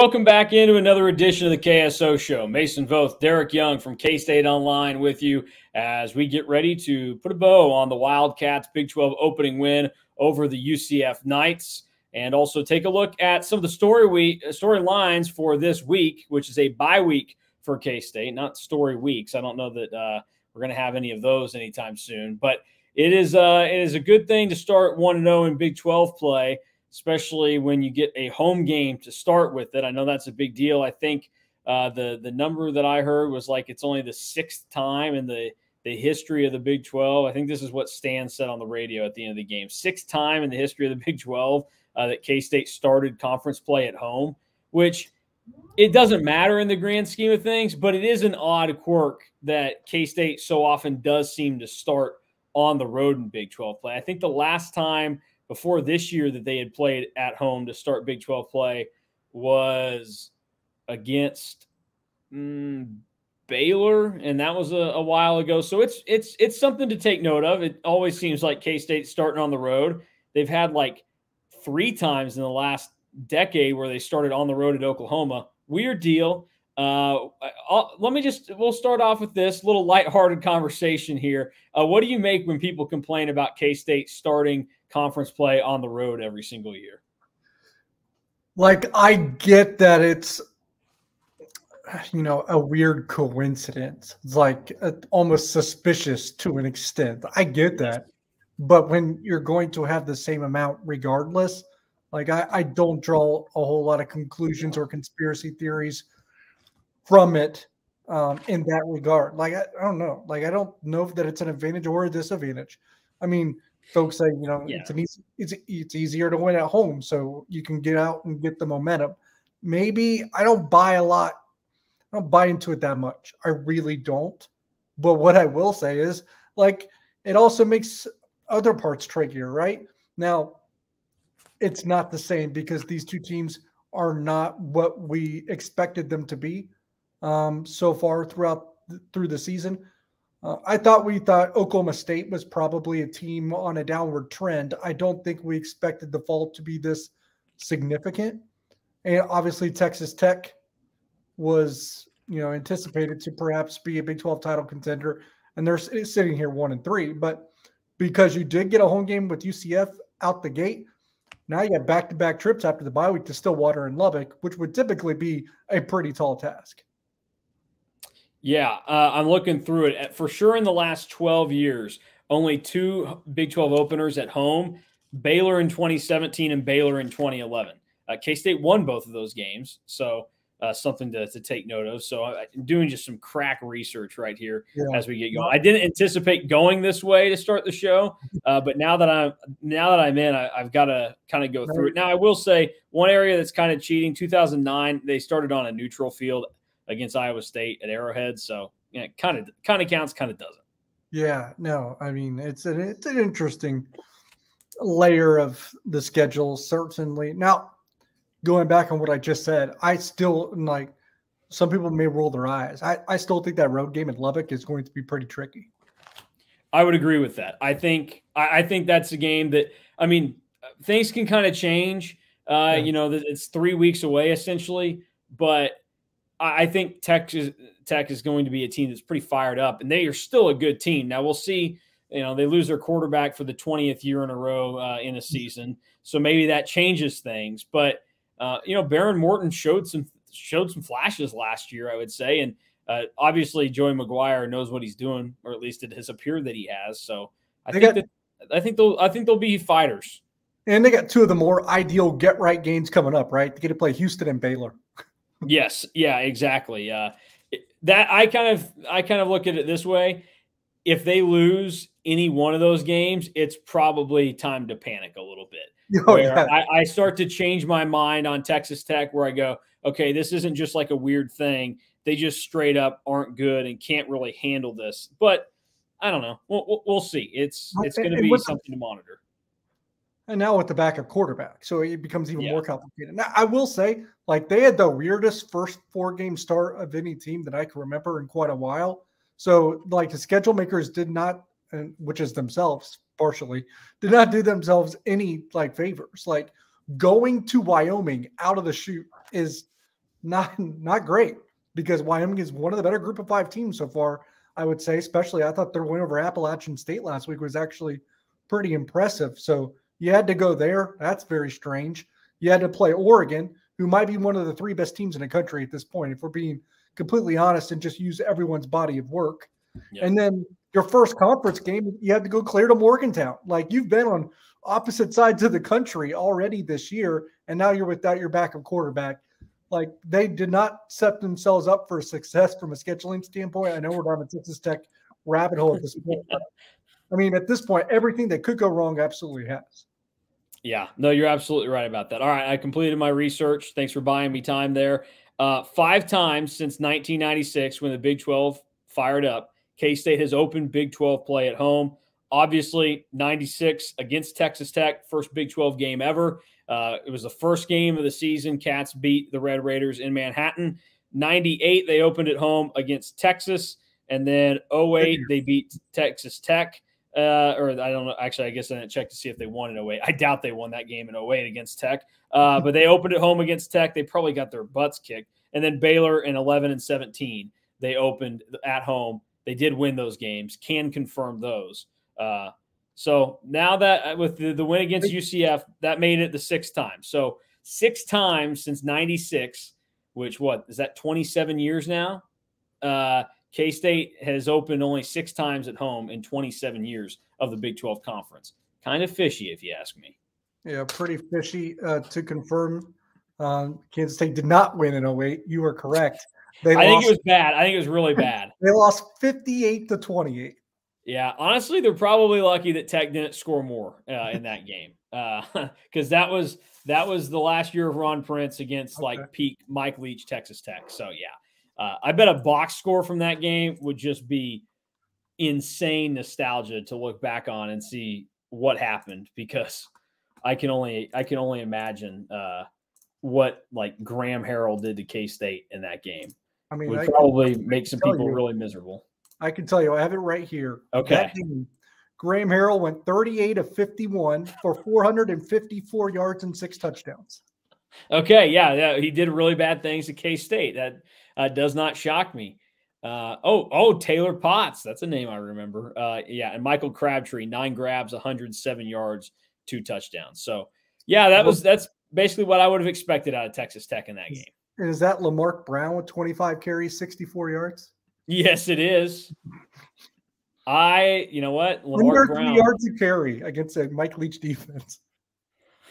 Welcome back into another edition of the KSO Show. Mason Voth, Derek Young from K State Online with you as we get ready to put a bow on the Wildcats' Big 12 opening win over the UCF Knights, and also take a look at some of the story week storylines for this week, which is a bye week for K State, not story weeks. I don't know that uh, we're going to have any of those anytime soon, but it is uh, it is a good thing to start one and zero oh in Big 12 play especially when you get a home game to start with it. I know that's a big deal. I think uh, the the number that I heard was like it's only the sixth time in the the history of the Big 12. I think this is what Stan said on the radio at the end of the game. Sixth time in the history of the Big 12 uh, that K State started conference play at home, which it doesn't matter in the grand scheme of things, but it is an odd quirk that K State so often does seem to start on the road in Big 12 play. I think the last time before this year that they had played at home to start Big 12 play was against mm, Baylor, and that was a, a, while ago. So it's it's it's something to take note of. It always seems like K State starting on the road. They've had like three times in the last decade where they started on the road at Oklahoma. Weird deal. Uh, let me just we'll start off with this little lighthearted conversation here. Uh, what do you make when people complain about K State starting conference play on the road every single year. Like I get that it's you know a weird coincidence. It's like uh, almost suspicious to an extent. I get that. But when you're going to have the same amount regardless, like I, I don't draw a whole lot of conclusions or conspiracy theories from it um, in that regard. Like I, I don't know. Like I don't know that it's an advantage or a disadvantage. I mean, folks say, you know, yeah. it's an easy, it's it's easier to win at home, so you can get out and get the momentum. Maybe I don't buy a lot. I don't buy into it that much. I really don't. But what I will say is, like, it also makes other parts trickier, right? Now, it's not the same because these two teams are not what we expected them to be um, so far throughout through the season. Uh, I thought we thought Oklahoma State was probably a team on a downward trend. I don't think we expected the fall to be this significant. And obviously, Texas Tech was, you know, anticipated to perhaps be a Big 12 title contender, and they're sitting here one and three. But because you did get a home game with UCF out the gate, now you got back to back trips after the bye week to Stillwater and Lubbock, which would typically be a pretty tall task. Yeah, uh, I'm looking through it. For sure, in the last 12 years, only two Big 12 openers at home Baylor in 2017 and Baylor in 2011. Uh, K State won both of those games. So, uh, something to, to take note of. So, I'm doing just some crack research right here yeah. as we get going. I didn't anticipate going this way to start the show, uh, but now that I'm now that I'm in, I, have got to kind of go through it. Now, I will say one area that's kind of cheating. 2009, they started on a neutral field against Iowa State at Arrowhead. So yeah, kind of kind of counts, kind of doesn't. Yeah, no, I mean it's an it's an interesting layer of the schedule, certainly. Now, going back on what I just said, I still like some people may roll their eyes. I, I still think that road game in Lubbock is going to be pretty tricky. I would agree with that. I think I, I think that's a game that I mean things can kind of change. Uh, yeah. You know, it's three weeks away essentially, but I think Tech is, Tech is going to be a team that's pretty fired up, and they are still a good team. Now we'll see. You know, they lose their quarterback for the twentieth year in a row uh, in a season, so maybe that changes things. But uh, you know, Behren Morton showed some showed some flashes last year, I would say, and uh, obviously Joey McGuire knows what he's doing, or at least it has appeared that he has. So I they think got, that I think they'll I think they'll be fighters. And they got two of the more ideal get right games coming up, right? To get to play Houston and Baylor. Yes, yeah, exactly. Uh, that I kind of I kind of look at it this way: if they lose any one of those games, it's probably time to panic a little bit. Oh, yeah. I, I start to change my mind on Texas Tech, where I go, okay, this isn't just like a weird thing. They just straight up aren't good and can't really handle this. But I don't know. We'll, we'll see. It's it's going to be something to monitor and now with the backup quarterback. So it becomes even yeah. more complicated. Now, I will say, like, they had the weirdest first four game start of any team that I can remember in quite a while. So, like, the schedule makers did not, and which is themselves partially, did not do themselves any like favors. Like, going to Wyoming out of the chute is not not great because Wyoming is one of the better group of five teams so far. I would say, especially I thought their win over Appalachian State last week was actually pretty impressive. So you had to go there. That's very strange. You had to play Oregon, who might be one of the three best teams in the country at this point, if we're being completely honest and just use everyone's body of work. Yep. And then your first conference game, you had to go clear to Morgantown. Like you've been on opposite sides of the country already this year, and now you're without your backup quarterback. Like they did not set themselves up for success from a scheduling standpoint. I know we're down the Texas Tech rabbit hole at this point. I mean, at this point, everything that could go wrong absolutely has. Yeah, no, you're absolutely right about that. All right, I completed my research. Thanks for buying me time there. Uh, five times since 1996, when the Big 12 fired up, K State has opened Big 12 play at home. Obviously, 96 against Texas Tech, first Big 12 game ever. Uh, it was the first game of the season. Cats beat the Red Raiders in Manhattan. 98, they opened at home against Texas. And then 08, they beat Texas Tech. Uh, or I don't know. Actually, I guess I didn't check to see if they won in 08. I doubt they won that game in 08 against Tech. Uh, but they opened at home against Tech. They probably got their butts kicked. And then Baylor in 11 and 17, they opened at home. They did win those games. Can confirm those. Uh, so now that uh, with the, the win against UCF, that made it the sixth time. So six times since 96, which what is that 27 years now? Uh, K State has opened only six times at home in 27 years of the Big 12 conference. Kind of fishy, if you ask me. Yeah, pretty fishy. Uh, to confirm, um, Kansas State did not win in 08. You were correct. They I lost, think it was bad. I think it was really bad. They lost 58 to 28. Yeah, honestly, they're probably lucky that Tech didn't score more uh, in that game because uh, that was that was the last year of Ron Prince against okay. like peak Mike Leach, Texas Tech. So yeah, uh, I bet a box score from that game would just be insane nostalgia to look back on and see what happened because I can only I can only imagine uh, what like Graham Harrell did to K State in that game. I mean, would I probably make some people you, really miserable. I can tell you, I have it right here. Okay. Graham Harrell went 38 of 51 for 454 yards and six touchdowns. Okay, yeah, yeah, he did really bad things at K State. That uh, does not shock me. Uh, oh, oh, Taylor Potts, that's a name I remember. Uh, yeah, and Michael Crabtree, nine grabs, 107 yards, two touchdowns. So, yeah, that was that's basically what I would have expected out of Texas Tech in that game. And Is that Lamark Brown with 25 carries, 64 yards? Yes, it is. I, you know what? Lamar Brown, yards to carry against a Mike Leach defense.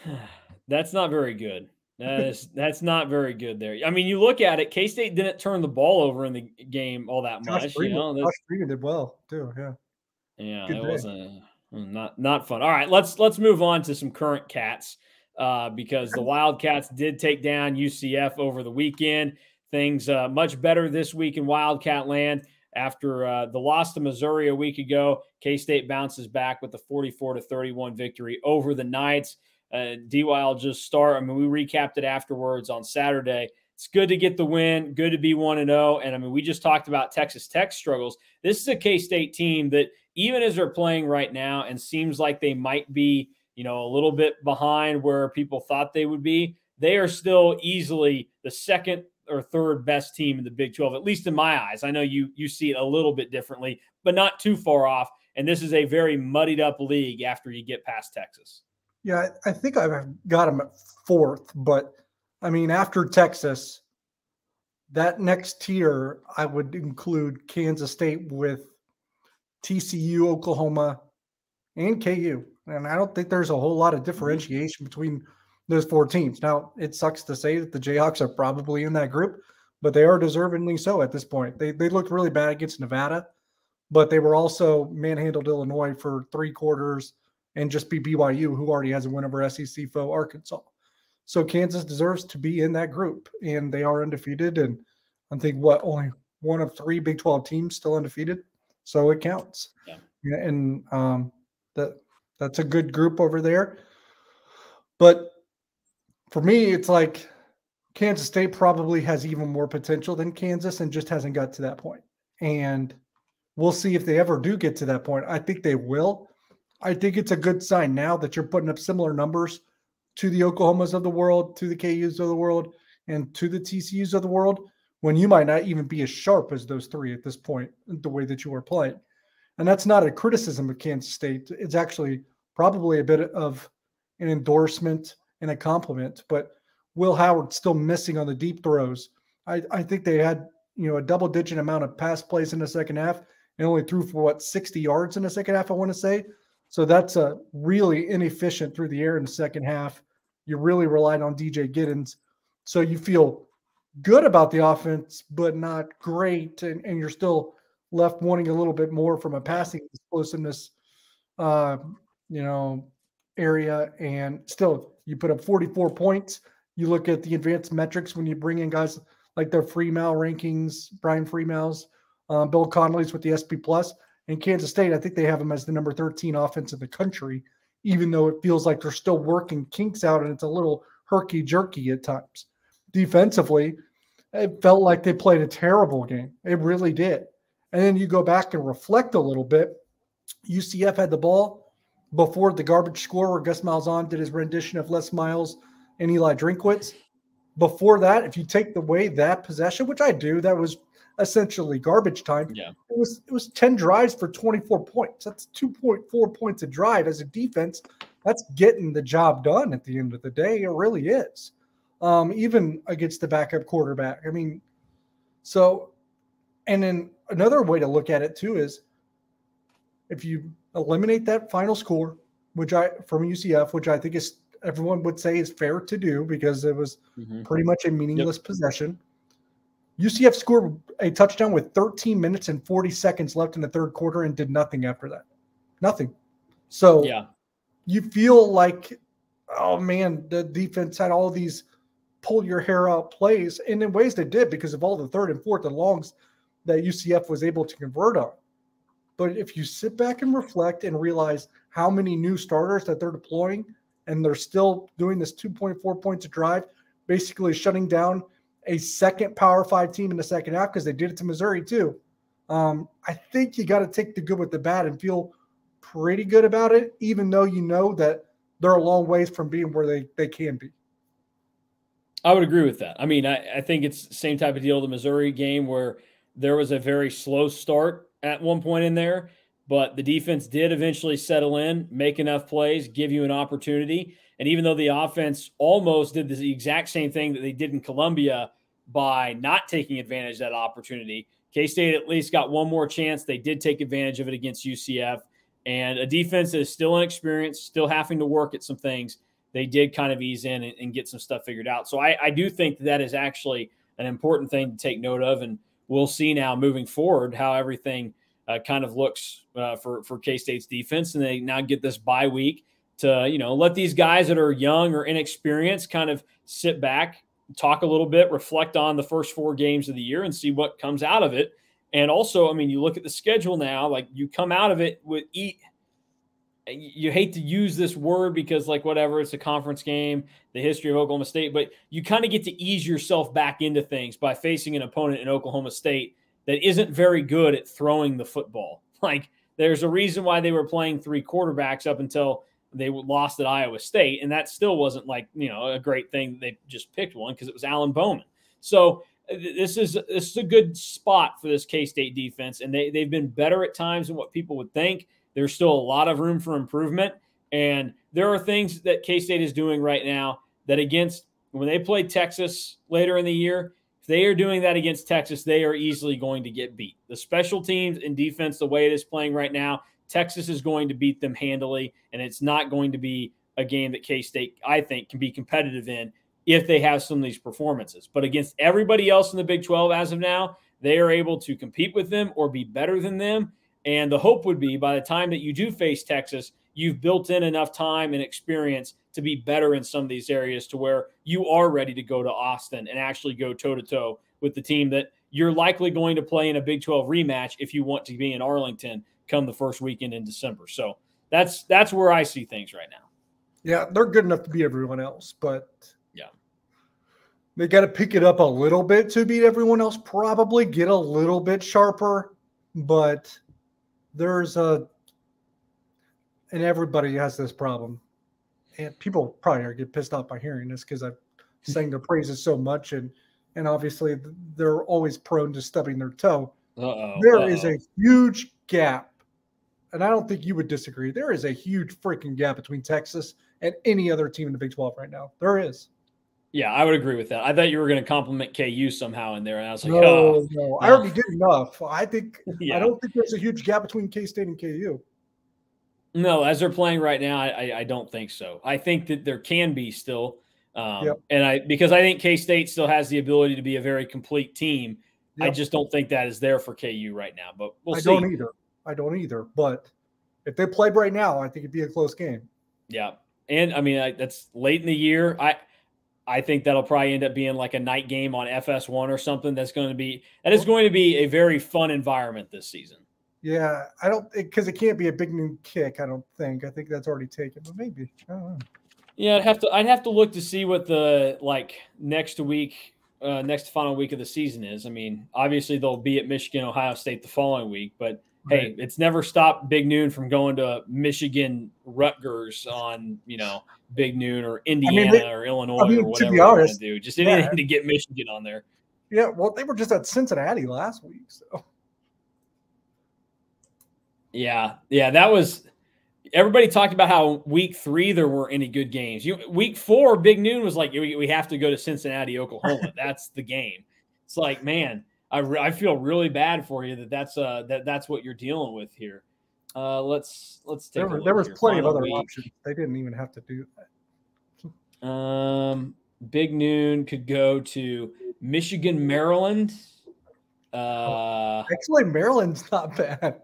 That's not very good. That is that's not very good there. I mean, you look at it. K State didn't turn the ball over in the game all that much. Josh you know, Josh Freeman did well too. Yeah. Yeah, good it day. wasn't not not fun. All right, let's let's move on to some current cats uh, because the Wildcats did take down UCF over the weekend. Things uh, much better this week in Wildcat land. After uh, the loss to Missouri a week ago, K State bounces back with the 44 to 31 victory over the Knights. Uh, DY just start. I mean, we recapped it afterwards on Saturday. It's good to get the win, good to be 1 and 0. And I mean, we just talked about Texas Tech struggles. This is a K State team that, even as they're playing right now and seems like they might be, you know, a little bit behind where people thought they would be, they are still easily the second or third best team in the Big 12, at least in my eyes. I know you you see it a little bit differently, but not too far off. And this is a very muddied up league after you get past Texas. Yeah, I think I've got them at fourth, but I mean, after Texas, that next tier, I would include Kansas State with TCU, Oklahoma, and KU. And I don't think there's a whole lot of mm-hmm. differentiation between those four teams. Now, it sucks to say that the Jayhawks are probably in that group, but they are deservingly so at this point. They they looked really bad against Nevada, but they were also manhandled Illinois for three quarters and just beat BYU, who already has a win over SEC foe Arkansas. So Kansas deserves to be in that group, and they are undefeated. And I think what only one of three Big 12 teams still undefeated, so it counts. Yeah. And um, that that's a good group over there. But for me, it's like Kansas State probably has even more potential than Kansas and just hasn't got to that point. And we'll see if they ever do get to that point. I think they will. I think it's a good sign now that you're putting up similar numbers to the Oklahomas of the world, to the KUs of the world, and to the TCUs of the world when you might not even be as sharp as those three at this point, the way that you are playing. And that's not a criticism of Kansas State. It's actually probably a bit of an endorsement and a compliment. But Will Howard still missing on the deep throws. I, I think they had you know a double digit amount of pass plays in the second half and only threw for what 60 yards in the second half. I want to say so that's a really inefficient through the air in the second half. You really relied on DJ Giddens, so you feel good about the offense, but not great, and, and you're still left wanting a little bit more from a passing explosiveness, uh, you know, area. And still, you put up 44 points. You look at the advanced metrics when you bring in guys like their Fremeau rankings, Brian Fremeau's, um, Bill Connelly's with the SP Plus, and Kansas State. I think they have them as the number 13 offense in the country, even though it feels like they're still working kinks out and it's a little herky jerky at times. Defensively, it felt like they played a terrible game. It really did. And then you go back and reflect a little bit. UCF had the ball before the garbage score where Gus Malzahn did his rendition of Les Miles and Eli Drinkwitz. Before that, if you take away that possession, which I do, that was essentially garbage time. Yeah. It was it was 10 drives for 24 points. That's 2.4 points a drive as a defense. That's getting the job done at the end of the day. It really is. Um, even against the backup quarterback. I mean, so and then another way to look at it too is if you eliminate that final score, which I from UCF, which I think is everyone would say is fair to do because it was mm-hmm. pretty much a meaningless yep. possession. UCF scored a touchdown with 13 minutes and 40 seconds left in the third quarter and did nothing after that. Nothing. So yeah, you feel like, oh man, the defense had all these pull your hair out plays, and in ways they did because of all the third and fourth and longs that UCF was able to convert on. But if you sit back and reflect and realize how many new starters that they're deploying, and they're still doing this 2.4 points a drive, basically shutting down a second Power Five team in the second half because they did it to Missouri too. Um, I think you got to take the good with the bad and feel pretty good about it, even though you know that they're a long ways from being where they, they can be. I would agree with that. I mean, I, I think it's the same type of deal the Missouri game where there was a very slow start at one point in there, but the defense did eventually settle in, make enough plays, give you an opportunity. And even though the offense almost did the exact same thing that they did in Columbia by not taking advantage of that opportunity, K State at least got one more chance. They did take advantage of it against UCF. And a defense that is still inexperienced, still having to work at some things, they did kind of ease in and, and get some stuff figured out. So I, I do think that, that is actually an important thing to take note of. And we'll see now moving forward how everything uh, kind of looks uh, for, for K State's defense. And they now get this bye week to you know let these guys that are young or inexperienced kind of sit back talk a little bit reflect on the first four games of the year and see what comes out of it. And also i mean you look at the schedule now like you come out of it with eat you hate to use this word because like whatever it's a conference game the history of oklahoma state but you kind of get to ease yourself back into things by facing an opponent in oklahoma state that isn't very good at throwing the football. Like there's a reason why they were playing three quarterbacks up until they lost at Iowa State, and that still wasn't like you know a great thing. They just picked one because it was Alan Bowman. So uh, this is this is a good spot for this K State defense, and they they've been better at times than what people would think. There's still a lot of room for improvement, and there are things that K State is doing right now that against when they play Texas later in the year. If they are doing that against Texas, they are easily going to get beat. The special teams and defense, the way it is playing right now, Texas is going to beat them handily, and it's not going to be a game that K State, I think, can be competitive in if they have some of these performances. But against everybody else in the Big 12 as of now, they are able to compete with them or be better than them. And the hope would be by the time that you do face Texas, you've built in enough time and experience to be better in some of these areas to where you are ready to go to Austin and actually go toe to toe with the team that you're likely going to play in a Big 12 rematch if you want to be in Arlington come the first weekend in December. So that's that's where I see things right now. Yeah, they're good enough to beat everyone else, but yeah, they got to pick it up a little bit to beat everyone else. Probably get a little bit sharper, but there's a and everybody has this problem. And people probably are get pissed off by hearing this because I've sang their praises so much, and and obviously they're always prone to stubbing their toe. Uh-oh, There uh-oh. is a huge gap, and I don't think you would disagree. There is a huge freaking gap between Texas and any other team in the Big 12 right now. There is. Yeah, I would agree with that. I thought you were going to compliment KU somehow in there, and I was like, No, oh, no, I already did enough. I think yeah. I don't think there's a huge gap between K State and KU. No, as they're playing right now, I, I, don't think so. I think that there can be still, um, Yep. and I because I think K State still has the ability to be a very complete team. I just don't think that is there for KU right now. But we'll I see. don't either. I don't either. But if they played right now, I think it'd be a close game. Yeah, and I mean I, that's late in the year. I I think that'll probably end up being like a night game on FS1 or something. That's going to be that is going to be a very fun environment this season. Yeah, I don't because it can't be a big new kick. I don't think. I think that's already taken, but maybe. I don't know. Yeah, I'd have to I'd have to look to see what the like next week, uh, next final week of the season is. I mean, obviously they'll be at Michigan, Ohio State the following week, but hey, it's never stopped Big Noon from going to Michigan, Rutgers on you know Big Noon or Indiana they- or Illinois I mean, or to whatever be they want honest, to do. Just yeah. anything to get Michigan on there. Yeah, well, they were just at Cincinnati last week, so Yeah, yeah, that was. Everybody talked about how week three there weren't any good games. You week four, Big Noon was like we, we have to go to Cincinnati, Oklahoma. that's the game. It's like man, I, re- I feel really bad for you that that's uh that that's what you're dealing with here. Uh, let's let's take there, a were, look there was here. plenty of other week. options. They didn't even have to do that. Um, Big Noon could go to Michigan, Maryland. Uh, Actually, Maryland's not bad.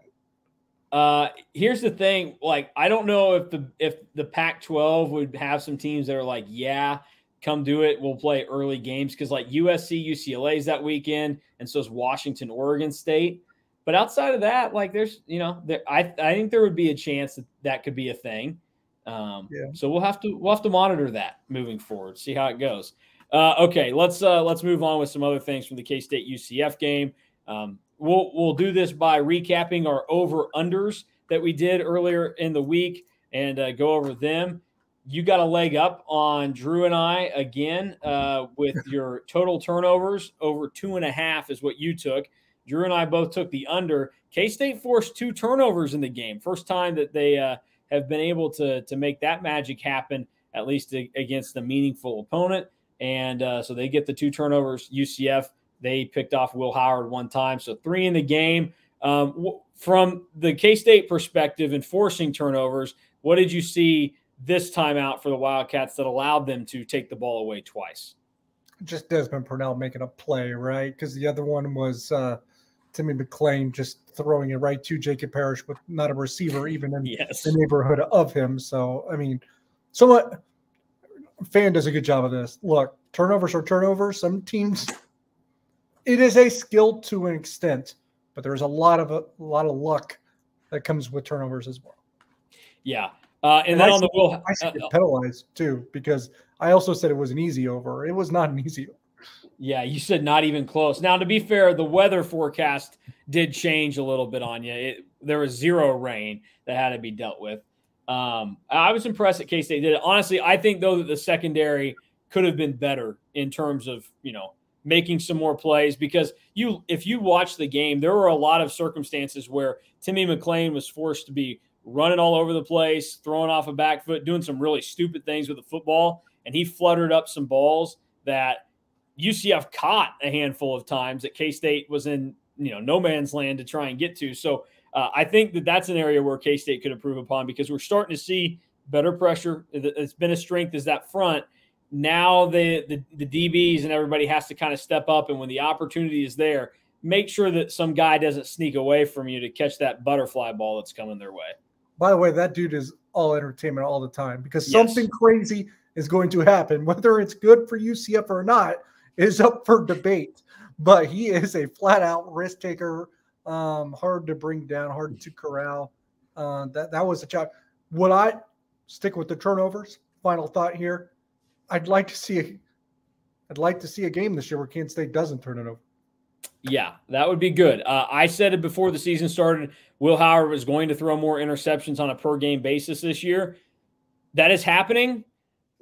Uh, here's the thing. Like, I don't know if the if the Pac-12 would have some teams that are like, yeah, come do it. We'll play early games because like USC, UCLA is that weekend, and so is Washington, Oregon State. But outside of that, like, there's you know, there I I think there would be a chance that that could be a thing. Um, Yeah. So we'll have to we'll have to monitor that moving forward, see how it goes. Uh, okay, let's uh, let's move on with some other things from the K State UCF game. Um, we'll we'll do this by recapping our over unders that we did earlier in the week and uh, go over them. You got a leg up on Drew and I again uh, with your total turnovers over two and a half is what you took. Drew and I both took the under. K State forced two turnovers in the game. First time that they uh, have been able to to make that magic happen, at least against a meaningful opponent. And uh, so they get the two turnovers. UCF they picked off Will Howard one time, so three in the game. Um, from the K State perspective, enforcing turnovers, what did you see this time out for the Wildcats that allowed them to take the ball away twice? Just Desmond Purnell making a play, right? Because the other one was uh, Timmy McClain just throwing it right to Jacob Parrish with not a receiver even in Yes. the neighborhood of him. So, I mean, somewhat fan does a good job of this. Look, turnovers are turnovers. Some teams, it is a skill to an extent, but there's a lot of a, lot of luck that comes with turnovers as well. Yeah. Uh, and And then I on the Will, I uh, penalized too because I also said it was an easy over. It was not an easy over. Yeah, you said not even close. Now, to be fair, the weather forecast did change a little bit on you. It, there was zero rain that had to be dealt with. Um, I was impressed that K State did it. Honestly, I think though that the secondary could have been better in terms of you know making some more plays because you if you watch the game, there were a lot of circumstances where Timmy McClain was forced to be running all over the place, throwing off a back foot, doing some really stupid things with the football, and he fluttered up some balls that UCF caught a handful of times that K State was in, you know, no man's land to try and get to. So uh, I think that that's an area where K State could improve upon because we're starting to see better pressure. It- It's been a strength is that front. Now the, the the DBs and everybody has to kind of step up, and when the opportunity is there, make sure that some guy doesn't sneak away from you to catch that butterfly ball that's coming their way. By the way, that dude is all entertainment all the time because Yes. something crazy is going to happen. Whether it's good for UCF or not is up for debate. But he is a flat out risk taker, um, hard to bring down, hard to corral. Uh, that that was a challenge. Would I stick with the turnovers? Final thought here. I'd like to see a, I'd like to see a game this year where Kansas State doesn't turn it over. Yeah, that would be good. Uh, I said it before the season started. Will Howard was going to throw more interceptions on a per game basis this year. That is happening,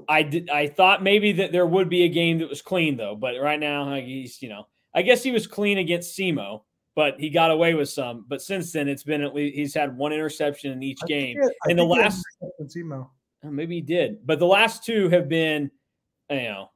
I did. I thought maybe that there would be a game that was clean though, but right now he's you know I guess he was clean against SEMO, but he got away with some. But since then, it's been at least he's had one interception in each game. In the last SEMO, oh, maybe he did, but the last two have been you know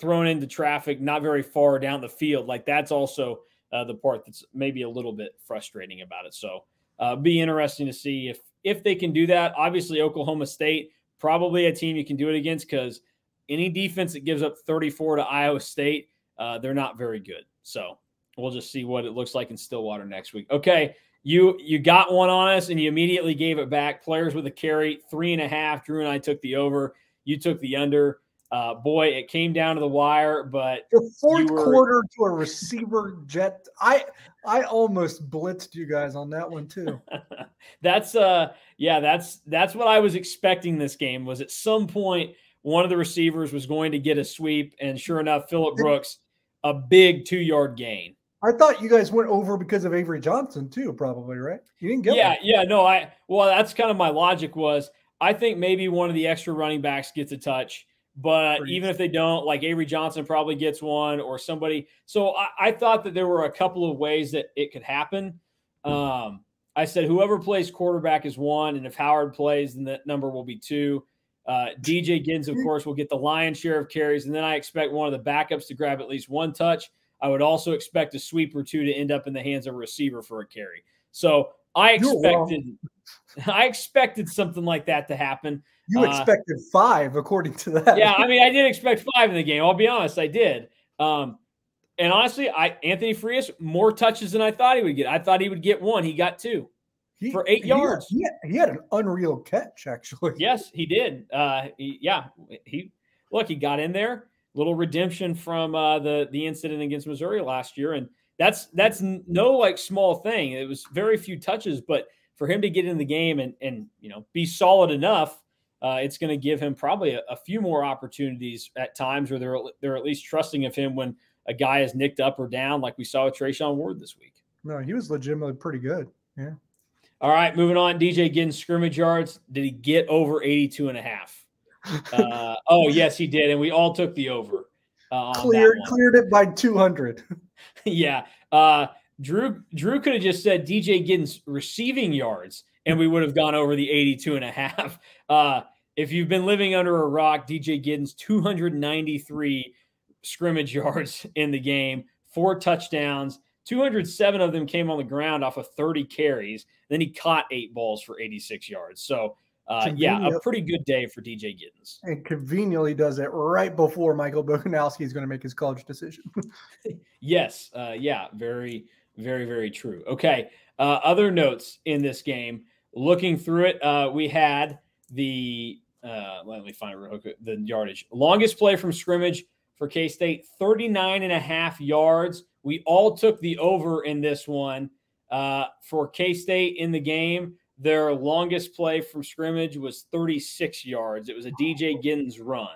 thrown into traffic, not very far down the field. Like that's also uh, the part that's maybe a little bit frustrating about it. So, uh, be interesting to see if if they can do that. Obviously, Oklahoma State probably a team you can do it against because any defense that gives up 34 to Iowa State, uh, they're not very good. So we'll just see what it looks like in Stillwater next week. Okay, you you got one on us and you immediately gave it back. Players with a carry three and a half. Drew and I took the over. You took the under. Uh, boy, it came down to the wire, but the fourth were... quarter to a receiver jet. I I almost blitzed you guys on that one too. that's uh yeah, that's that's what I was expecting this game was at some point one of the receivers was going to get a sweep, and sure enough, Phillip Brooks, a big two yard gain. I thought you guys went over because of Avery Johnson too, probably, right? You didn't get Yeah, one. yeah, no, I well, that's kind of my logic was I think maybe one of the extra running backs gets a touch but even if they don't, like Avery Johnson probably gets one or somebody. So I, I, thought that there were a couple of ways that it could happen. Um, I said whoever plays quarterback is one, and if Howard plays, then that number will be two. Uh, DJ Giddens, of course, will get the lion's share of carries, and then I expect one of the backups to grab at least one touch. I would also expect a sweep or two to end up in the hands of a receiver for a carry. So I expected, I expected something like that to happen. You uh, expected five, according to that. Yeah, I mean, I did expect five in the game. I'll be honest, I did. Um, and honestly, I Anthony Frias more touches than I thought he would get. I thought he would get one. He got two he, for eight he yards. Had, he, had, he, had, an unreal catch, actually. Yes, he did. Uh, he, yeah, he look, he got in there. Little redemption from uh, the the incident against Missouri last year, and that's that's no like small thing. It was very few touches, but for him to get in the game and and you know be solid enough uh, it's going to give him probably a, a, few more opportunities at times where they're they're at least trusting of him when a guy is nicked up or down, like we saw with Treshaun Ward this week. No, he was legitimately pretty good. Yeah. All right, moving on. DJ getting scrimmage yards. Did he get over 82 and a half? Uh, oh, yes, he did. And we all took the over. Uh, cleared cleared it by 200. yeah. Uh, Drew Drew could have just said DJ Giddens receiving yards and we would have gone over the 82 and a half. Uh, if you've been living under a rock, DJ Giddens 293 scrimmage yards in the game, four touchdowns. 207 of them came on the ground off of 30 carries. Then he caught eight balls for 86 yards. So, uh, yeah, a pretty good day for DJ Giddens. And conveniently does it right before Michael Boganowski is going to make his college decision. yes. Uh, yeah. Very, very, very true. Okay. Uh, other notes in this game looking through it, uh, we had the uh, let me find it real quick, the yardage. Longest play from scrimmage for K State, 39 and a half yards. We all took the over in this one. Uh, for K State in the game, their longest play from scrimmage was 36 yards. It was a DJ Giddens run.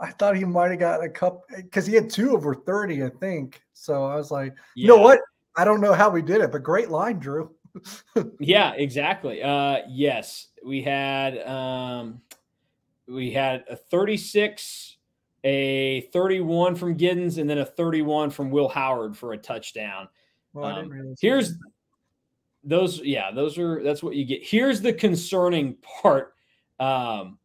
I thought he might have got a cup because he had two over 30, I think. So I was like, yeah. you know what? I don't know how we did it, but great line, Drew yeah, exactly. Uh, yes, we had um, we had a 36, a 31 from Giddens, and then a 31 from Will Howard for a touchdown. Well, um, here's that. those. Yeah, those are that's what you get. Here's the concerning part. Um,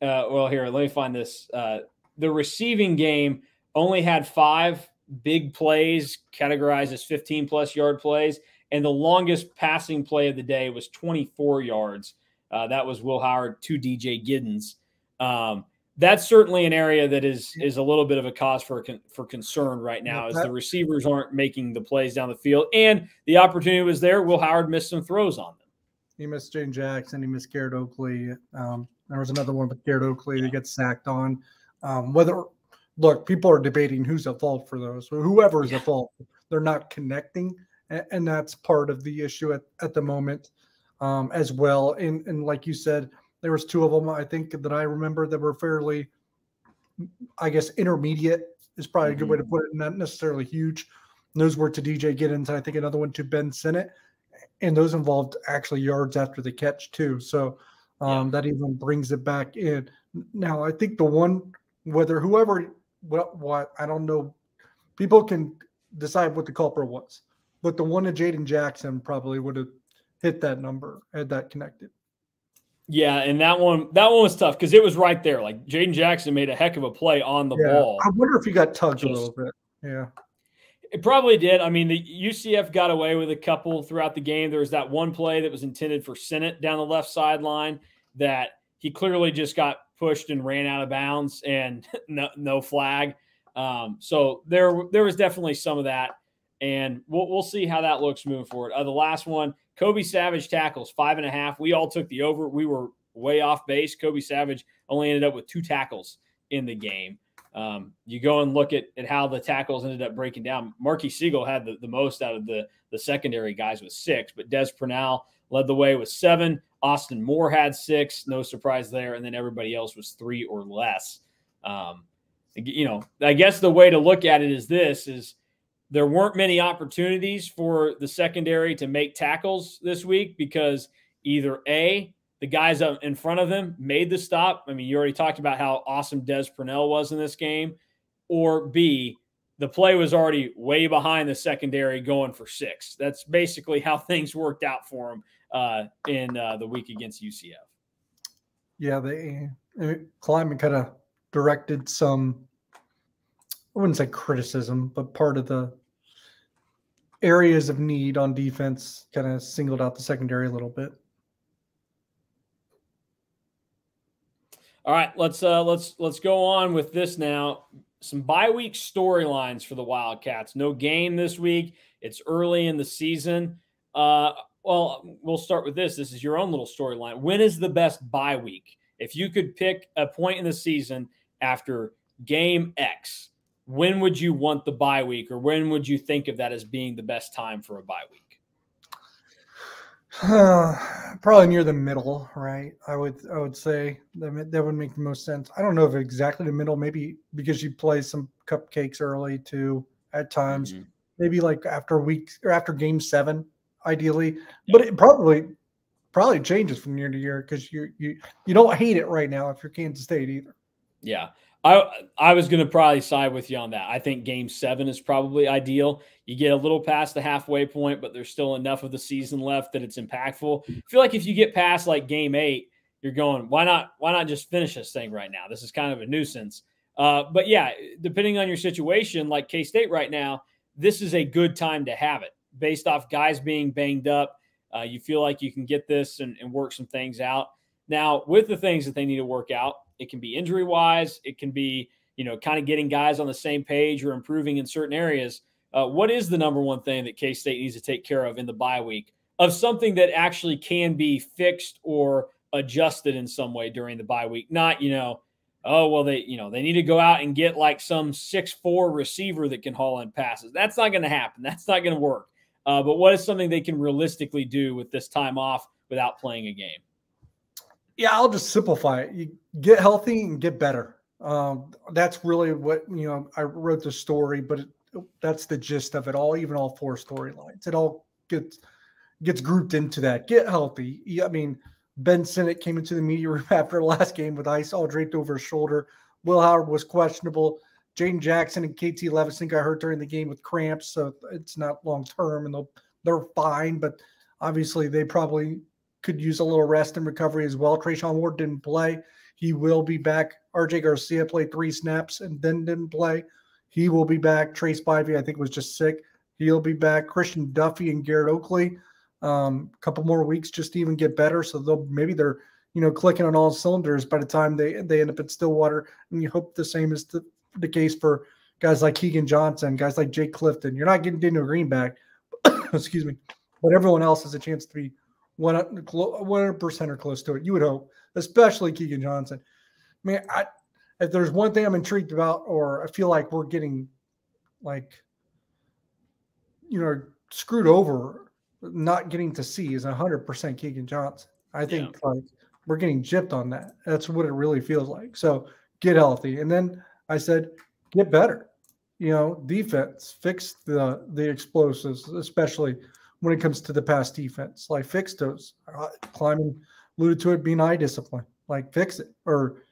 uh, well, here, let me find this. Uh, the receiving game only had five big plays categorized as 15 plus yard plays and the longest passing play of the day was 24 yards. Uh, that was Will Howard to DJ Giddens. Um, that's certainly an area that is is a little bit of a cause for for concern right now, as the receivers aren't making the plays down the field, and the opportunity was there. Will Howard missed some throws on them. He missed Jaden Jackson. He missed Garrett Oakley. Um, there was another one with Garrett Oakley that gets sacked on. Um, whether look, people are debating who's at fault for those. Whoever is at fault, they're not connecting and, that's part of the issue at, at the moment um, as well. And and like you said, there was two of them I think that I remember that were fairly, I guess, intermediate is probably mm-hmm. a good way to mm-hmm. put it. Not necessarily huge. And those were to DJ Giddens. I think another one to Ben Sinnott, and those involved actually yards after the catch too. So um, yeah. that even brings it back in. Now, I think the one, whether whoever, what, what I don't know, people can decide what the culprit was, but the one to Jaden Jackson probably would have hit that number had that connected. Yeah, and that one that one was tough because it was right there. Like Jaden Jackson made a heck of a play on the yeah. ball. I wonder if he got tugged Just, a little bit. Yeah. It probably did. I mean, the UCF got away with a couple throughout the game. There was that one play that was intended for Sinnott down the left sideline that he clearly just got pushed and ran out of bounds and no, no flag. Um, so there, there was definitely some of that, and we'll, we'll see how that looks moving forward. Uh, the last one, Kobe Savage tackles five and a half. We all took the over. We were way off base. Kobe Savage only ended up with two tackles in the game. Um, you go and look at, at how the tackles ended up breaking down. Marques Sigle had the, the most out of the, the secondary guys with six, but Des Purnell led the way with seven. Austin Moore had six, no surprise there. And then everybody else was three or less. Um, you know, I guess the way to look at it is this is there weren't many opportunities for the secondary to make tackles this week because either A, the guys up in front of them made the stop. I mean, you already talked about how awesome Des Purnell was in this game, or B, the play was already way behind the secondary going for six. That's basically how things worked out for him uh, in uh, the week against UCF. Yeah, they Klieman kind of directed some. I wouldn't say criticism, but part of the areas of need on defense kind of singled out the secondary a little bit. All right, let's uh let's let's go on with this now. Some bye week storylines for the Wildcats. No game this week. It's early in the season. Uh well, we'll start with this. This is your own little storyline. When is the best bye week? If you could pick a point in the season after game X, when would you want the bye week or when would you think of that as being the best time for a bye week? probably near the middle, right? I would I would say that that would make the most sense. I don't know if exactly the middle, maybe because you play some cupcakes early too at times. Mm-hmm. Maybe like after week or after game seven, ideally. Yeah. But it probably probably changes from year to year because you you you don't hate it right now if you're Kansas State either. Yeah. I I was going to probably side with you on that. I think Game Seven is probably ideal. You get a little past the halfway point, but there's still enough of the season left that it's impactful. I feel like if you get past like Game Eight, you're going, why not? Why not just finish this thing right now? This is kind of a nuisance. Uh, but yeah, depending on your situation, like K State right now, this is a good time to have it based off guys being banged up. Uh, you feel like you can get this and, and work some things out. Now, with the things that they need to work out, it can be injury wise. It can be, you know, kind of getting guys on the same page or improving in certain areas. Uh, what is the number one thing that K State needs to take care of in the bye week of something that actually can be fixed or adjusted in some way during the bye week? Not, you know, oh well, they, you know, they need to go out and get like some six four receiver that can haul in passes. That's not going to happen. That's not going to work. Uh, but what is something they can realistically do with this time off without playing a game? Yeah, I'll just simplify it. You get healthy and get better. Um, that's really what you know. I wrote the story, but it, that's the gist of it all. Even all four storylines, it all gets gets grouped into that. Get healthy. I mean, Ben Sinnott came into the media room after the last game with ice all draped over his shoulder. Will Howard was questionable. Jaden Jackson and KT Leveston got hurt during the game with cramps, so it's not long term, and they'll they're fine. But obviously, they probably could use a little rest and recovery as well. Treshaun Ward didn't play. He will be back. RJ Garcia played three snaps and then didn't play. He will be back. Trace Spivey, I think, was just sick. He'll be back. Christian Duffy and Garrett Oakley. Um, a couple more weeks just to even get better. So they'll maybe they're you know clicking on all cylinders by the time they they end up at Stillwater. And you hope the same is the, the case for guys like Keegan Johnson, guys like Jake Clifton. You're not getting Daniel Greenback, excuse me, but everyone else has a chance to be 100% or close to it. You would hope, especially Keegan Johnson. I mean, I, if there's one thing I'm intrigued about, or I feel like we're getting like, you know, screwed over, not getting to see is 100% Keegan Johnson. I think yeah. like we're getting gypped on that. That's what it really feels like. So get healthy. And then I said, get better. You know, defense, fix the the explosives, especially when it comes to the pass defense. Like fix those. Uh, Climbing Klieman alluded to it being eye discipline. Like fix it or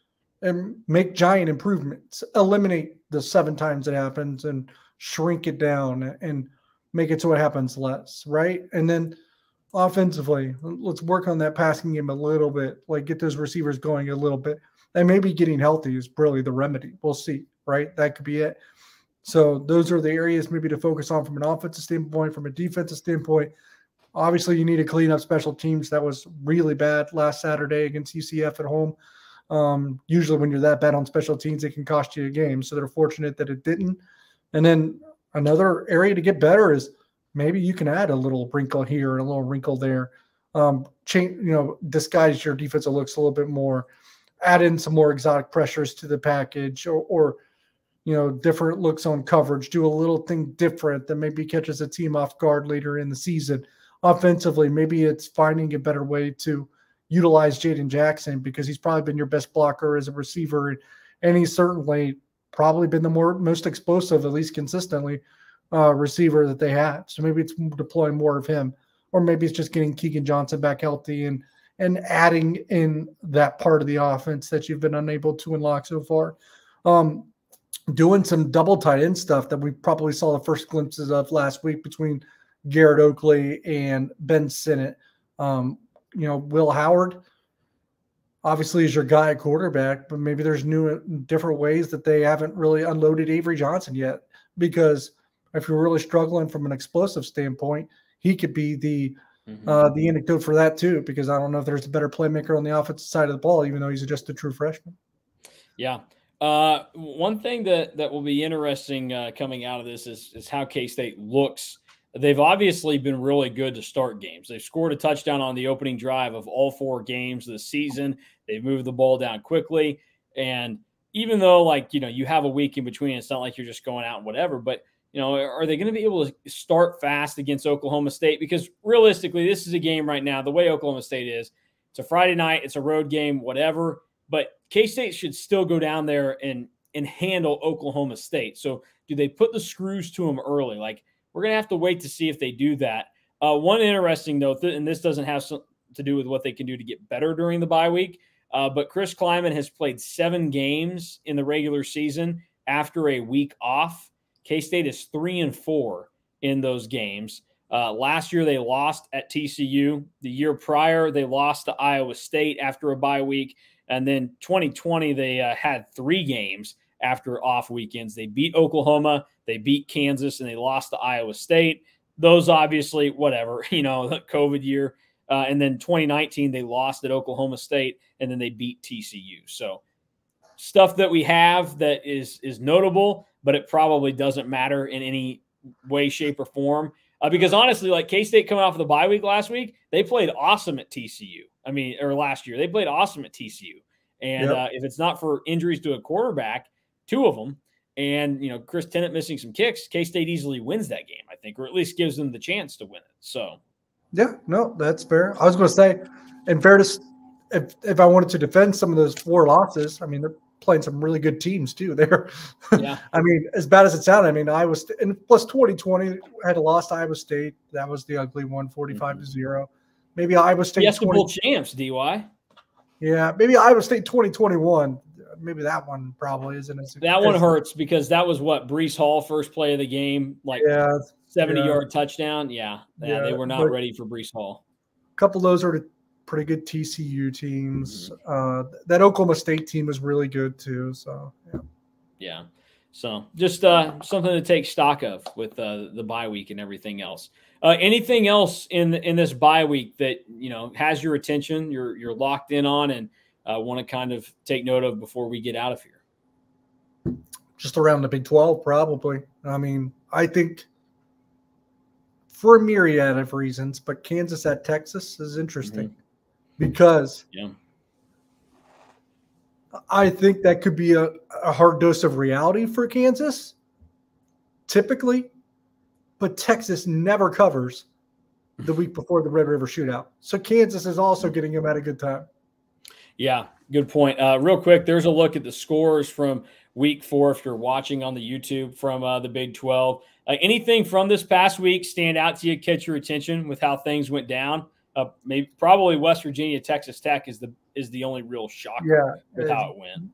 and make giant improvements. Eliminate the seven times it happens and shrink it down and make it so it happens less, right? And then offensively, let's work on that passing game a little bit, like get those receivers going a little bit. And maybe getting healthy is really the remedy. We'll see, right? That could be it. So those are the areas maybe to focus on from an offensive standpoint, from a defensive standpoint. Obviously, you need to clean up special teams. That was really bad last Saturday against UCF at home. Um, usually, when you're that bad on special teams, it can cost you a game. So they're fortunate that it didn't. And then another area to get better is maybe you can add a little wrinkle here and a little wrinkle there. Um, change, you know, disguise your defensive looks a little bit more. Add in some more exotic pressures to the package, or, or you know, different looks on coverage. Do a little thing different that maybe catches a team off guard later in the season offensively, maybe it's finding a better way to utilize Jaden Jackson because he's probably been your best blocker as a receiver, and he's certainly probably been the more most explosive, at least consistently, uh, receiver that they had. So maybe it's deploying more of him, or maybe it's just getting Keegan Johnson back healthy and and adding in that part of the offense that you've been unable to unlock so far. Um, doing some double tight end stuff that we probably saw the first glimpses of last week between Garrett Oakley and Ben Sinnott. Um, you know, Will Howard obviously is your guy at quarterback, but maybe there's new different ways that they haven't really unloaded Avery Johnson yet. Because if you're really struggling from an explosive standpoint, he could be the mm-hmm. uh, the anecdote for that too. Because I don't know if there's a better playmaker on the offensive side of the ball, even though he's just a true freshman. Yeah. Uh, one thing that that will be interesting uh, coming out of this is is how K State looks They've obviously been really good to start games. They've scored a touchdown on the opening drive of all four games this season. They've moved the ball down quickly. And even though, like, you know, you have a week in between, it's not like you're just going out and whatever, but, you know, are they going to be able to start fast against Oklahoma State? Because realistically, this is a game right now, the way Oklahoma State is, it's a Friday night, it's a road game, whatever. But K State should still go down there and and handle Oklahoma State. So do they put the screws to them early? Like, we're going to have to wait to see if they do that. Uh, one interesting note, and this doesn't have some, to do with what they can do to get better during the bye week, uh, but Chris Klieman has played seven games in the regular season after a week off. K State is three and four in those games. Uh, last year they lost at TCU. The year prior they lost to Iowa State after a bye week, and then 2020 they uh, had three games after off weekends. They beat Oklahoma, they beat Kansas, and they lost to Iowa State. Those obviously, whatever, you know, the COVID year. Uh, and then 2019, they lost at Oklahoma State, and then they beat TCU. So stuff that we have that is is notable, but it probably doesn't matter in any way, shape, or form. Uh, because honestly, like K State coming off of the bye week last week, they played awesome at TCU. I mean, or last year, they played awesome at TCU. And yep. uh, if it's not for injuries to a quarterback, two of them, and you know Chris Tennant missing some kicks, K State easily wins that game, I think, or at least gives them the chance to win it. So, yeah, no, that's fair. I was going to say, in fairness, if if I wanted to defend some of those four losses, I mean they're playing some really good teams too. There, yeah. I mean, as bad as it sounded, I mean, I was and plus 2020 had a lost Iowa State. That was the ugly one, 45 mm-hmm. to zero. Maybe Iowa State. Yes, 20, champs, DY. Yeah, maybe Iowa State 2021 maybe that one probably isn't as that one hurts because that was what Breece Hall first play of the game, like yeah, 70 yeah. yard touchdown. Yeah, yeah, yeah, they were not ready for Breece Hall. A couple of those are pretty good TCU teams. Mm-hmm. Uh, that Oklahoma State team was really good too. So yeah, yeah. So just uh, something to take stock of with uh, the bye week and everything else. Uh, anything else in in this bye week that you know has your attention? You're you're locked in on and uh, want to kind of take note of before we get out of here? Just around the Big 12, probably. I mean, I think for a myriad of reasons, but Kansas at Texas is interesting mm-hmm. because yeah. I think that could be a, a hard dose of reality for Kansas, typically, but Texas never covers the week before the Red River shootout. So Kansas is also getting them at a good time. Yeah, good point. Uh, real quick, there's a look at the scores from week four if you're watching on the YouTube from uh, the Big 12. Uh, anything from this past week stand out to you, catch your attention with how things went down? Uh, maybe probably West Virginia, Texas Tech is the is the only real shocker yeah, with how it went.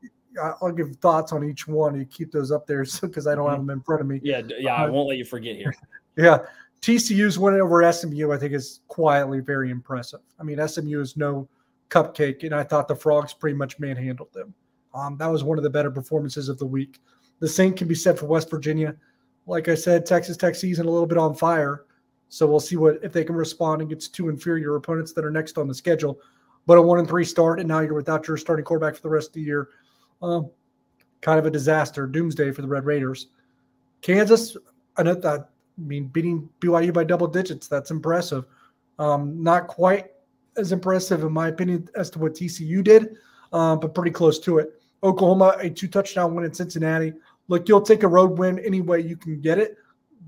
I'll give thoughts on each one. You keep those up there so because I don't have mm-hmm. them in front of me. Yeah, yeah, I uh, won't let you forget here. Yeah, TCU's win over SMU, I think, is quietly very impressive. I mean, SMU is no cupcake, and I thought the Frogs pretty much manhandled them. Um, that was one of the better performances of the week. The same can be said for West Virginia. Like I said, Texas Tech season a little bit on fire. So we'll see what if they can respond against two inferior opponents that are next on the schedule. But a one and three start, and now you're without your starting quarterback for the rest of the year. Um, kind of a disaster, doomsday for the Red Raiders. Kansas, I know that. I mean, beating BYU by double digits, that's impressive. Um, not quite as impressive, in my opinion, as to what TCU did, uh, but pretty close to it. Oklahoma, a two touchdown win in Cincinnati. Look, you'll take a road win any way you can get it,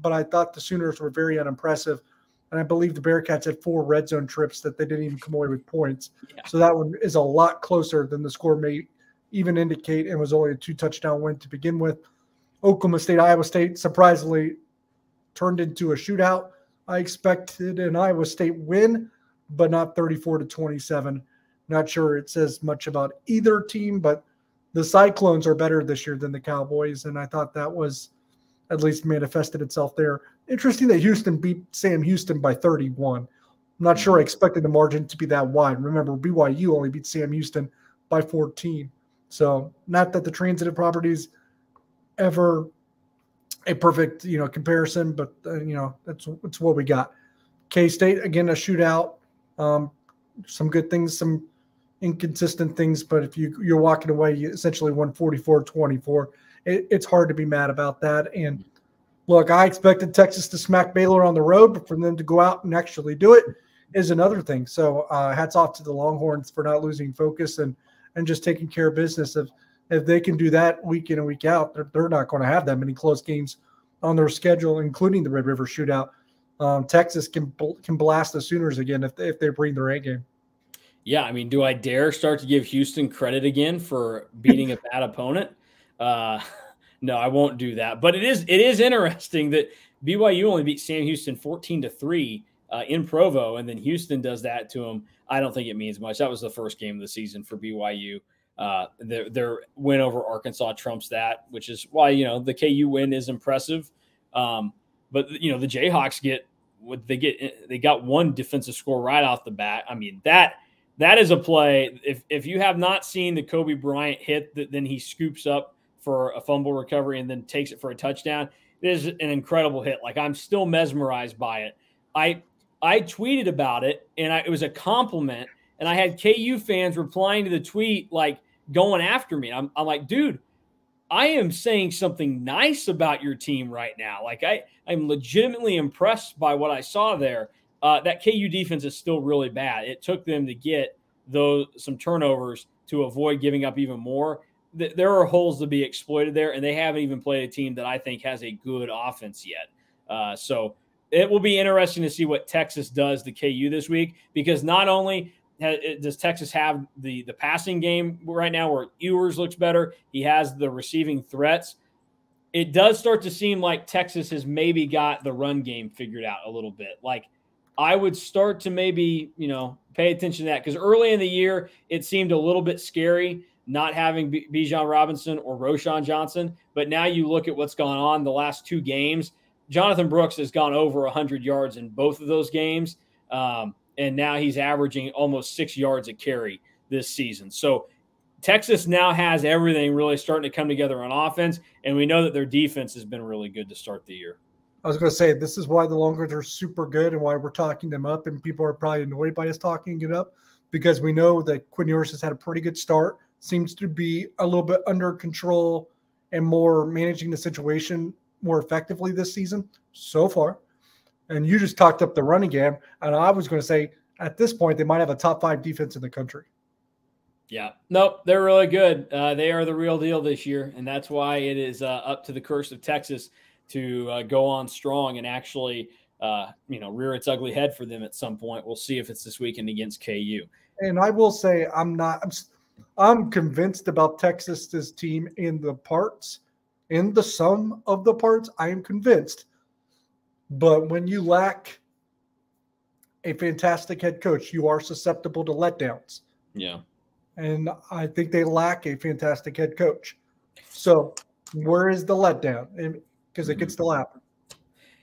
but I thought the Sooners were very unimpressive. And I believe the Bearcats had four red zone trips that they didn't even come away with points. Yeah. So that one is a lot closer than the score may even indicate and was only a two touchdown win to begin with. Oklahoma State, Iowa State, surprisingly turned into a shootout. I expected an Iowa State win, but not 34 to 27. Not sure it says much about either team, but the Cyclones are better this year than the Cowboys, and I thought that was at least manifested itself there. Interesting that Houston beat Sam Houston by 31. I'm not sure I mm-hmm. expected the margin to be that wide. Remember, BYU only beat Sam Houston by 14. So, not that the transitive properties ever a perfect, you know, comparison, but uh, you know, that's that's what we got. K State again a shootout. Um, some good things, some inconsistent things, but if you you're walking away, you essentially won 44-24. It, it's hard to be mad about that. And look, I expected Texas to smack Baylor on the road, but for them to go out and actually do it is another thing. So uh, hats off to the Longhorns for not losing focus and and just taking care of business. If if they can do that week in and week out, they're, they're not going to have that many close games on their schedule, including the Red River Shootout. Um, Texas can can blast the Sooners again if they, if they bring their A game. Yeah, I mean, do I dare start to give Houston credit again for beating a bad opponent? Uh, no, I won't do that. But it is it is interesting that BYU only beat Sam Houston fourteen to three uh, in Provo, and then Houston does that to them. I don't think it means much. That was the first game of the season for BYU. Uh, their, win over Arkansas trumps that, which is why you know the KU win is impressive. Um, but you know the Jayhawks get what they get. They got one defensive score right off the bat. I mean that that is a play. If if you have not seen the Cobee Bryant hit that then he scoops up for a fumble recovery and then takes it for a touchdown, it is an incredible hit. Like I'm still mesmerized by it. I I tweeted about it and I, it was a compliment. And I had KU fans replying to the tweet like going after me. I'm, I'm like, dude, I am saying something nice about your team right now. Like I, I'm legitimately impressed by what I saw there. Uh, that KU defense is still really bad. It took them to get those some turnovers to avoid giving up even more. Th- there are holes to be exploited there, and they haven't even played a team that I think has a good offense yet. Uh, so it will be interesting to see what Texas does to KU this week because not only does Texas have the the passing game right now where Ewers looks better, he has the receiving threats. It does start to seem like Texas has maybe got the run game figured out a little bit. Like I would start to maybe, you know, pay attention to that because early in the year it seemed a little bit scary not having Bijan Robinson or Roschon Johnson. But now you look at what's gone on the last two games. Jonathan Brooks has gone over 100 yards in both of those games. Um, and now he's averaging almost six yards a carry this season. So Texas now has everything really starting to come together on offense, and we know that their defense has been really good to start the year. I was going to say this is why the Longhorns are super good and why we're talking them up, and people are probably annoyed by us talking it up because we know that Quinn Ewers has had a pretty good start, seems to be a little bit under control and more managing the situation more effectively this season so far. And you just talked up the running game. And I was going to say at this point, they might have a top five defense in the country. Yeah. Nope. They're really good. Uh, they are the real deal this year. And that's why it is uh, up to the curse of Texas to uh, go on strong and actually, uh, you know, rear its ugly head for them at some point. We'll see if it's this weekend against KU. And I will say, I'm not, I'm, I'm convinced about Texas's team in the parts, in the sum of the parts. I am convinced but when you lack a fantastic head coach, you are susceptible to letdowns. Yeah. and I think they lack a fantastic head coach. So, where is the letdown? Because it could still happen.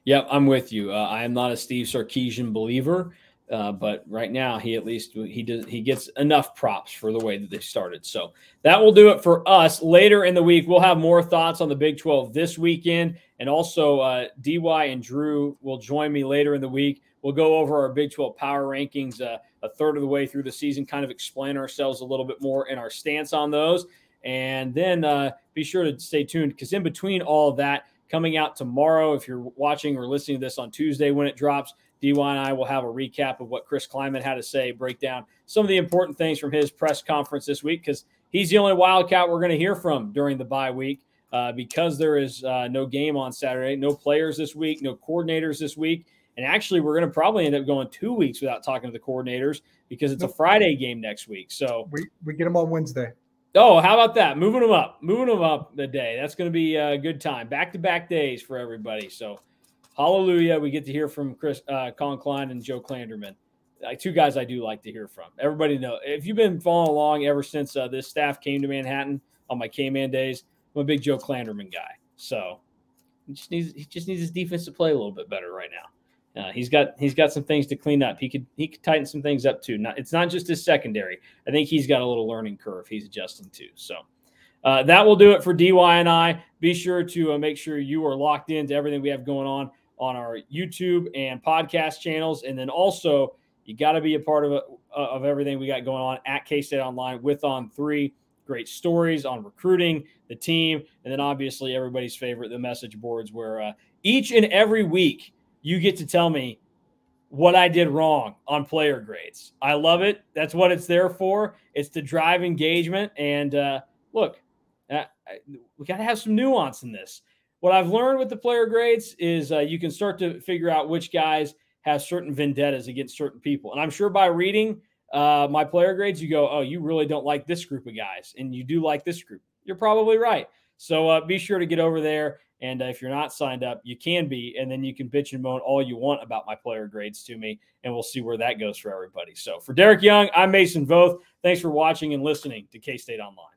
Yep, I'm with you. Uh, I am not a Steve Sarkisian believer, uh, but right now he at least he does he gets enough props for the way that they started. So that will do it for us. Later in the week, we'll have more thoughts on the Big 12 this weekend, and also uh, Dy and Drew will join me later in the week. We'll go over our Big 12 power rankings uh, a third of the way through the season, kind of explain ourselves a little bit more in our stance on those. And then uh, be sure to stay tuned because in between all that, coming out tomorrow, if you're watching or listening to this on Tuesday when it drops, DY and I will have a recap of what Chris Klieman had to say, break down some of the important things from his press conference this week because he's the only Wildcat we're going to hear from during the bye week. Uh, because there is uh, no game on Saturday, no players this week, no coordinators this week. And actually, we're going to probably end up going two weeks without talking to the coordinators because it's a Friday game next week. So we, we get them on Wednesday. Oh, how about that? Moving them up, moving them up the day. That's going to be a good time. Back to back days for everybody. So, hallelujah. We get to hear from Chris, uh, Collin Klein and Joe Klanderman. Like two guys I do like to hear from. Everybody know if you've been following along ever since uh, this staff came to Manhattan on my K-Man days, I'm a big Joe Klanderman guy. So he just needs he just needs his defense to play a little bit better right now. Uh, he's got he's got some things to clean up. He could he could tighten some things up too. Not, it's not just his secondary. I think he's got a little learning curve he's adjusting to. So uh, that will do it for DY and I. Be sure to uh, make sure you are locked into everything we have going on on our YouTube and podcast channels, and then also you got to be a part of uh, of everything we got going on at K State Online with On Three. Great stories on recruiting, the team, and then obviously everybody's favorite, the message boards, where uh, each and every week you get to tell me what I did wrong on player grades. I love it. That's what it's there for. It's to drive engagement. And uh, look, uh, we got to have some nuance in this. What I've learned with the player grades is uh, you can start to figure out which guys have certain vendettas against certain people. And I'm sure by reading uh, my player grades, you go, oh, you really don't like this group of guys, and you do like this group. You're probably right. So uh, be sure to get over there and uh, if you're not signed up, you can be, and then you can bitch and moan all you want about my player grades to me, and we'll see where that goes for everybody. So for Derek Young, I'm Mason Voth. Thanks for watching and listening to K State Online.